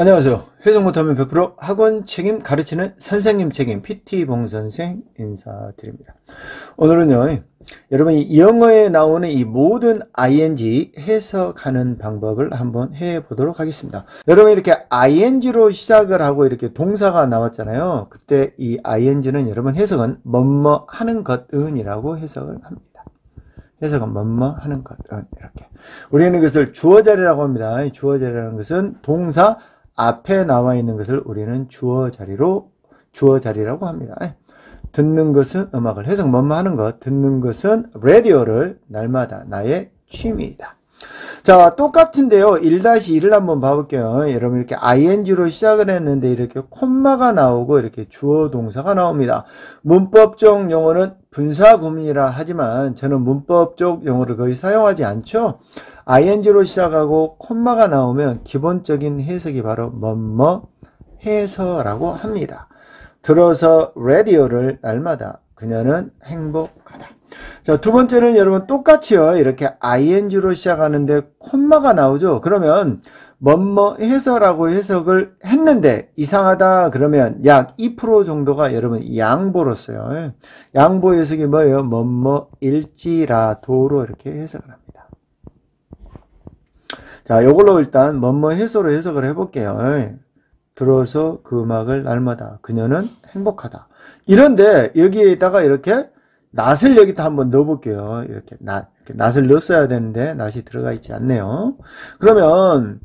안녕하세요. 회성 못하면 100% 학원 책임 가르치는 선생님 책임 PT 봉선생 인사드립니다. 오늘은요. 여러분이 영어에 나오는 이 모든 ing 해석하는 방법을 한번 해 보도록 하겠습니다. 여러분 이렇게 ing로 시작을 하고 이렇게 동사가 나왔잖아요. 그때 이 ing는 여러분 해석은 뭐뭐 하는 것은이라고 해석을 합니다. 해석은 뭐뭐 하는 것은 이렇게. 우리는 이것을 주어 자리라고 합니다. 주어 자리라는 것은 동사 앞에 나와 있는 것을 우리는 주어 자리로 주어 자리라고 합니다. 듣는 것은 음악을 해석 뭐뭐 하는 것. 듣는 것은 라디오를 날마다 나의 취미이다. 자 똑같은데요. 1-1을 한번 봐볼게요. 여러분 이렇게 ing로 시작을 했는데 이렇게 콤마가 나오고 이렇게 주어 동사가 나옵니다. 문법적 용어는 분사 구문이라 하지만 저는 문법적 용어를 거의 사용하지 않죠 ing로 시작하고 콤마가 나오면 기본적인 해석이 바로 뭐뭐 해서라고 합니다. 들어서 라디오를 날마다 그녀는 행복하다. 자, 두 번째는 여러분 똑같이요. 이렇게 ing로 시작하는데 콤마가 나오죠. 그러면 뭐뭐 해서라고 해석을 했는데 이상하다 그러면 약 2% 정도가 여러분 양보로 써요. 양보 해석이 뭐예요? 뭐뭐 일지라도로 이렇게 해석을 합니다. 자, 요걸로 일단 뭐뭐 해소로 해석을 해볼게요. 들어서 그 음악을 날마다 그녀는 행복하다. 이런데 여기에다가 이렇게 낫을 여기다 한번 넣어볼게요. 이렇게 낫, 이렇게 낫을 넣었어야 되는데 낫이 들어가 있지 않네요. 그러면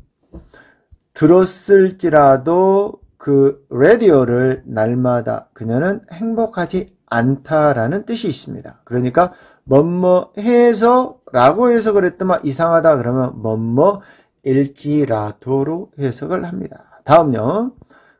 들었을지라도 그 라디오를 날마다 그녀는 행복하지 않다라는 뜻이 있습니다. 그러니까 뭐뭐 해서 라고 해석을 했더만 이상하다 그러면 뭐뭐 일지라도로 해석을 합니다. 다음요.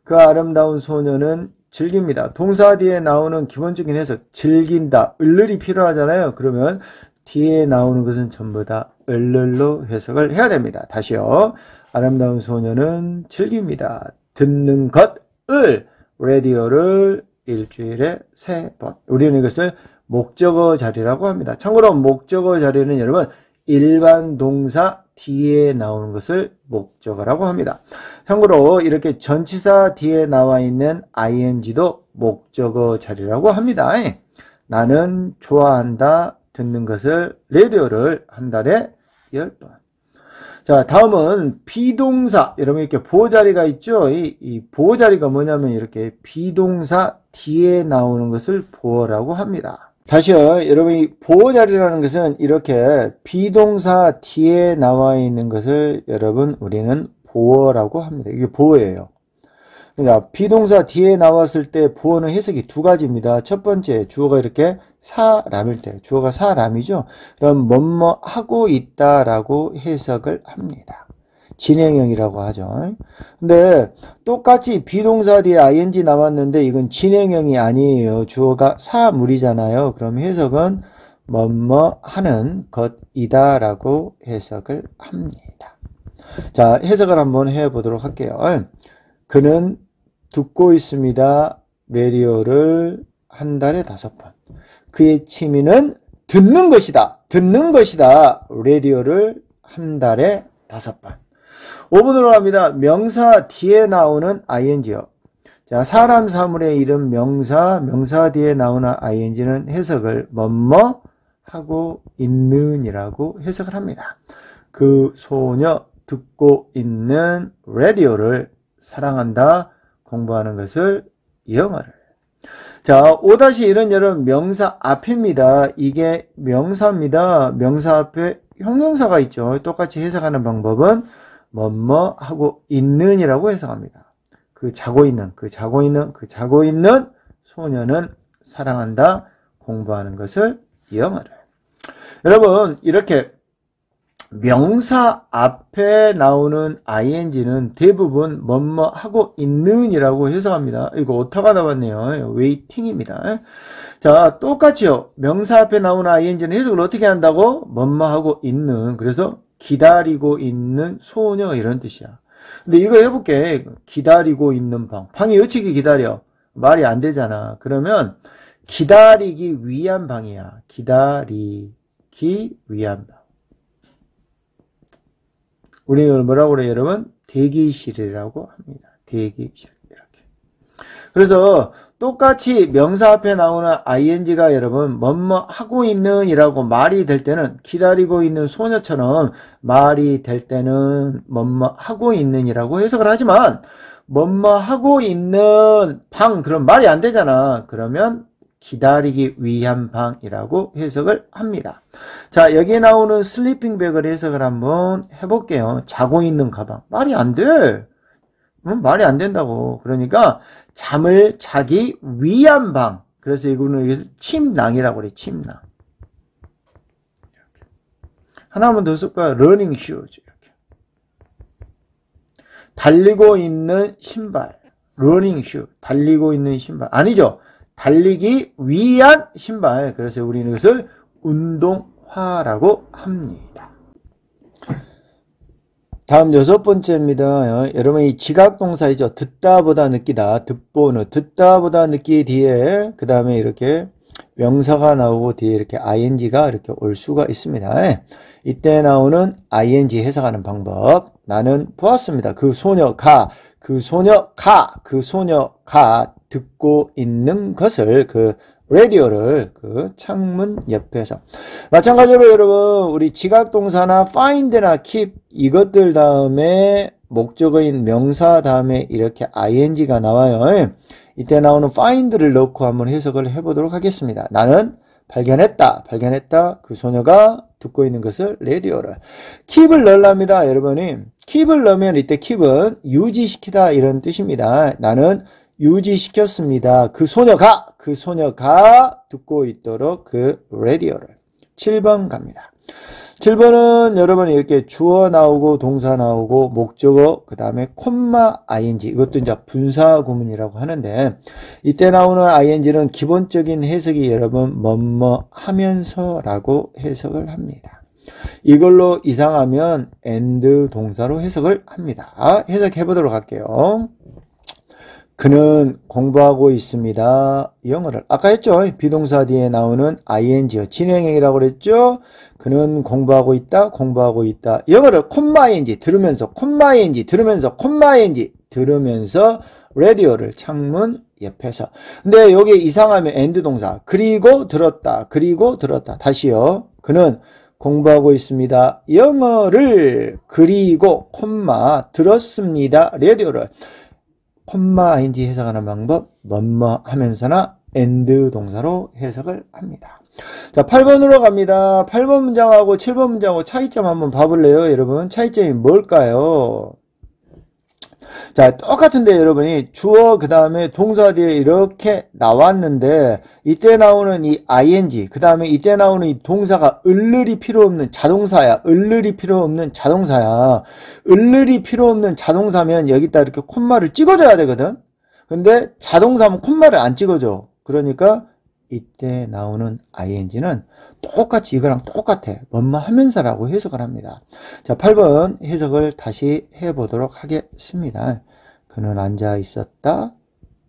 그 아름다운 소녀는 즐깁니다. 동사 뒤에 나오는 기본적인 해석 즐긴다. 을을이 필요하잖아요. 그러면 뒤에 나오는 것은 전부 다 을을로 해석을 해야 됩니다. 다시요. 아름다운 소녀는 즐깁니다. 듣는 것을 라디오를 일주일에 세 번. 우리는 이것을 목적어 자리라고 합니다. 참고로 목적어 자리는 여러분 일반 동사 뒤에 나오는 것을 목적어라고 합니다. 참고로 이렇게 전치사 뒤에 나와 있는 ing도 목적어 자리라고 합니다. 나는 좋아한다 듣는 것을 라디오를 한 달에 10번. 자, 다음은 비동사. 여러분 이렇게 보어 자리가 있죠? 이, 이 보어 자리가 뭐냐면 이렇게 비동사 뒤에 나오는 것을 보어라고 합니다. 다시요. 여러분이 보어 자리라는 것은 이렇게 비동사 뒤에 나와 있는 것을 여러분 우리는 보어라고 합니다. 이게 보어예요. 그러니까 비동사 뒤에 나왔을 때 보어는 해석이 두 가지입니다. 첫 번째 주어가 이렇게 사람일 때 주어가 사람이죠. 그럼 뭐뭐 하고 있다라고 해석을 합니다. 진행형이라고 하죠. 근데 똑같이 비동사 뒤에 ing 나왔는데 이건 진행형이 아니에요. 주어가 사물이잖아요. 그럼 해석은 뭐뭐 하는 것이다 라고 해석을 합니다. 자, 해석을 한번 해보도록 할게요. 그는 듣고 있습니다. 라디오를 한 달에 다섯 번. 그의 취미는 듣는 것이다. 듣는 것이다. 라디오를 한 달에 다섯 번. 5번으로 갑니다. 명사 뒤에 나오는 ing요. 자, 사람 사물의 이름 명사, 명사 뒤에 나오는 ing는 해석을 뭐뭐 하고 있는이라고 해석을 합니다. 그 소녀 듣고 있는 라디오를 사랑한다 공부하는 것을 영어를 자, 5-1은 여러분 명사 앞입니다. 이게 명사입니다. 명사 앞에 형용사가 있죠. 똑같이 해석하는 방법은 뭐뭐 하고 있는이라고 해석합니다. 그 자고 있는, 그 자고 있는, 그 자고 있는 소녀는 사랑한다, 공부하는 것을 영어를. 여러분, 이렇게 명사 앞에 나오는 ing는 대부분 뭐뭐 하고 있는이라고 해석합니다. 이거 오타가 나왔네요. 웨이팅입니다. 자, 똑같이요. 명사 앞에 나오는 ing는 해석을 어떻게 한다고? 뭐뭐 하고 있는. 그래서 기다리고 있는 소녀 이런 뜻이야. 근데 이거 해볼게. 기다리고 있는 방. 방이 어떻게 기다려? 말이 안 되잖아. 그러면 기다리기 위한 방이야. 기다리기 위한 방. 우리는 뭐라고 그래 여러분? 대기실이라고 합니다. 대기실. 그래서 똑같이 명사 앞에 나오는 ing가 여러분 뭐뭐 하고 있는 이라고 말이 될 때는 기다리고 있는 소녀처럼 말이 될 때는 뭐뭐 하고 있는 이라고 해석을 하지만 뭐뭐 하고 있는 방 그럼 말이 안 되잖아. 그러면 기다리기 위한 방이라고 해석을 합니다. 자, 여기에 나오는 sleeping bag을 해석을 한번 해볼게요. 자고 있는 가방. 말이 안 돼. 음, 말이 안 된다고. 그러니까 잠을 자기 위한 방. 그래서 이거는 침낭이라고 그래, 침낭. 하나만 더 쓸까요? running shoes. 이렇게. 달리고 있는 신발. running shoe. 달리고 있는 신발. 아니죠. 달리기 위한 신발. 그래서 우리는 이것을 운동화라고 합니다. 다음 여섯 번째입니다. 여러분 이 지각동사이죠. 듣다 보다 느끼다. 듣보는 듣다 보다 느끼 뒤에 그 다음에 이렇게 명사가 나오고 뒤에 이렇게 ing가 이렇게 올 수가 있습니다. 이때 나오는 ing 해석하는 방법. 나는 보았습니다. 그 소녀가 그 소녀가 그 소녀가 듣고 있는 것을 그 라디오를 그 창문 옆에서 마찬가지로 여러분 우리 지각동사나 find나 keep 이것들 다음에 목적어인 명사 다음에 이렇게 ing가 나와요. 이때 나오는 find를 넣고 한번 해석을 해보도록 하겠습니다. 나는 발견했다. 발견했다. 그 소녀가 듣고 있는 것을 라디오를 keep을 넣으랍니다. 여러분이 keep을 넣으면 이때 keep은 유지시키다 이런 뜻입니다. 나는 유지시켰습니다. 그 소녀가 그 소녀가 듣고 있도록 그 라디오를 7번 갑니다. 7번은 여러분 이렇게 주어 나오고 동사 나오고 목적어 그 다음에 콤마 ing 이것도 이제 분사 구문이라고 하는데 이때 나오는 ing는 기본적인 해석이 여러분 뭐뭐 하면서라고 해석을 합니다. 이걸로 이상하면 and 동사로 해석을 합니다. 해석해 보도록 할게요. 그는 공부하고 있습니다. 영어를. 아까 했죠? 비동사 뒤에 나오는 ing, 진행형이라고 그랬죠? 그는 공부하고 있다, 공부하고 있다. 영어를 콤마 ing 들으면서, 콤마 ing 들으면서, 콤마 ing 들으면서 라디오를 창문 옆에서. 근데 여기 이상하면 end 동사. 그리고 들었다, 그리고 들었다. 다시요. 그는 공부하고 있습니다. 영어를 그리고 콤마 들었습니다. 라디오를 콤마 ing 해석하는 방법 뭐뭐 하면서나 and 동사로 해석을 합니다. 자, 8번으로 갑니다. 8번 문장하고 7번 문장하고 차이점 한번 봐볼래요, 여러분? 차이점이 뭘까요? 자, 똑같은데 여러분이 주어 그 다음에 동사 뒤에 이렇게 나왔는데 이때 나오는 이 ing 그 다음에 이때 나오는 이 동사가 을을이 필요 없는 자동사야. 을을이 필요 없는 자동사야. 을을이 필요 없는 자동사면 여기다 이렇게 콤마를 찍어줘야 되거든. 근데 자동사면 콤마를 안 찍어줘. 그러니까 이때 나오는 ing는 똑같이 이거랑 똑같아. 뭐뭐 하면서라고 해석을 합니다. 자, 8번 해석을 다시 해보도록 하겠습니다. 그는 앉아 있었다.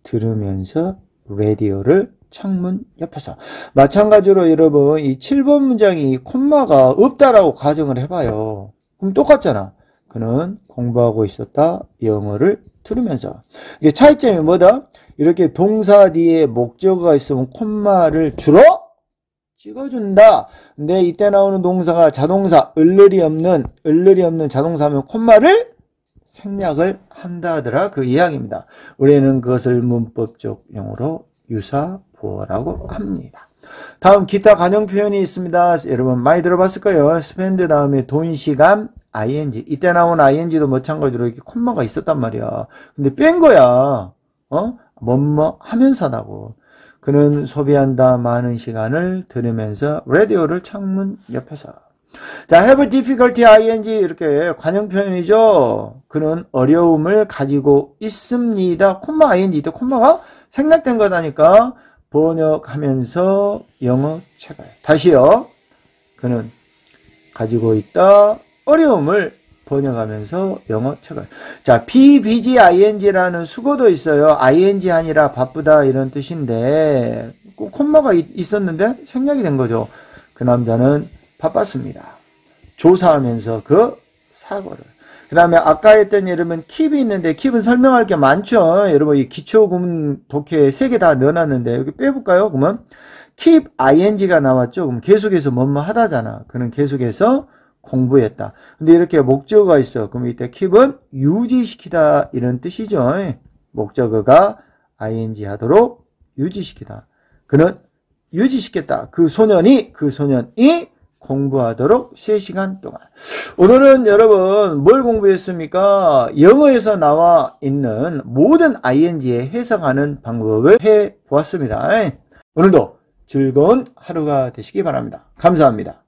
들으면서 라디오를 창문 옆에서. 마찬가지로 여러분, 이 7번 문장이 콤마가 없다라고 가정을 해봐요. 그럼 똑같잖아. 그는 공부하고 있었다. 영어를 들으면서. 이게 차이점이 뭐다? 이렇게 동사 뒤에 목적어가 있으면 콤마를 주로 찍어준다. 근데 이때 나오는 동사가 자동사, 을를이 없는, 을를이 없는 자동사면 콤마를 생략을 한다더라. 그 이야기입니다. 우리는 그것을 문법적 용어로 유사보어라고 합니다. 다음 기타 관용 표현이 있습니다. 여러분 많이 들어봤을 거예요. spend 다음에 돈, 시간, ing. 이때 나온 ing도 마찬가지로 이렇게 콤마가 있었단 말이야. 근데 뺀 거야. 어? 뭐뭐 하면서라고. 그는 소비한다 많은 시간을 들으면서 라디오를 창문 옆에서 자, have difficulty ing 이렇게 관형 표현이죠. 그는 어려움을 가지고 있습니다. 콤마 ing 또 콤마가 생략된 거다니까 번역하면서 영어 책을 다시요. 그는 가지고 있다 어려움을 번역하면서 영어 책을. 자, PBGING라는 수고도 있어요. ING 아니라 바쁘다 이런 뜻인데 콤마가 있었는데 생략이 된 거죠. 그 남자는 바빴습니다. 조사하면서 그 사고를. 그 다음에 아까 했던 여러분 킵이 있는데 킵은 설명할 게 많죠. 여러분 이 기초 구문 독해 세 개 다 넣어놨는데 여기 빼볼까요? 그러면 keep ing가 나왔죠. 그럼 계속해서 뭐뭐 하다잖아. 그는 계속해서 공부했다. 근데 이렇게 목적어가 있어. 그럼 이때 keep은 유지시키다 이런 뜻이죠. 목적어가 ing 하도록 유지시키다. 그는 유지시켰다. 그 소년이 그 소년이 공부하도록 3시간 동안. 오늘은 여러분 뭘 공부했습니까? 영어에서 나와 있는 모든 ing에 해석하는 방법을 해 보았습니다. 오늘도 즐거운 하루가 되시기 바랍니다. 감사합니다.